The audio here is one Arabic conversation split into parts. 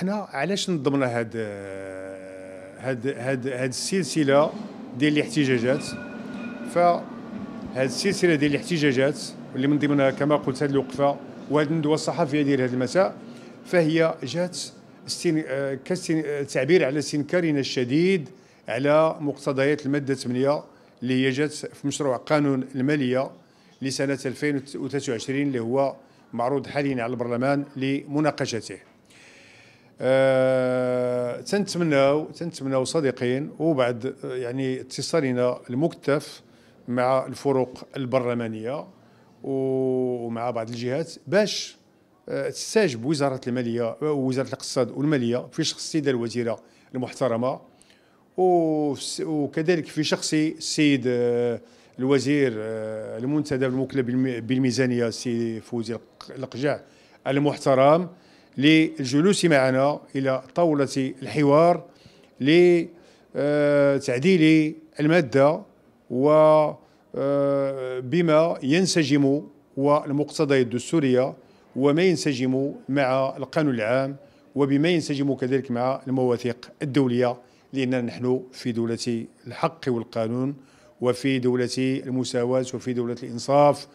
حنا علاش نظمنا هاد هاد هاد هاد السلسلة ديال الاحتجاجات؟ فهاد السلسلة ديال الاحتجاجات واللي من ضمنها كما قلت هذه الوقفة وهذه الندوة الصحفية ديال هذا المساء فهي جات كالتعبير على استنكارنا الشديد على مقتضيات المادة 8 اللي هي جات في مشروع قانون المالية لسنة 2023 اللي هو معروض حاليا على البرلمان لمناقشته. أه تنتمناو تنتمناو صديقين وبعد يعني اتصالنا المكتف مع الفرق البرلمانية ومع بعض الجهات باش آه، تستجب وزارة المالية وزارة الاقتصاد والمالية في شخص السيدة الوزيرة المحترمة. وكذلك في شخص السيد آه، الوزير آه، المنتدب الموكل بالميزانية السيد فوزي القجع المحترم. للجلوس معنا إلى طاولة الحوار لتعديل المادة وبما ينسجم والمقتضيات الدستوريه وما ينسجم مع القانون العام وبما ينسجم كذلك مع المواثيق الدولية لأننا نحن في دولة الحق والقانون وفي دولة المساواة وفي دولة الإنصاف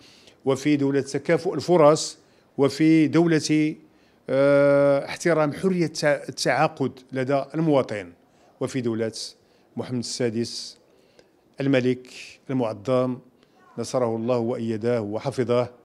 وفي دولة تكافؤ الفرص وفي دولة آه، احترام حرية التعاقد لدى المواطن وفي دولة محمد السادس الملك المعظم. نصره الله وايده وحفظه.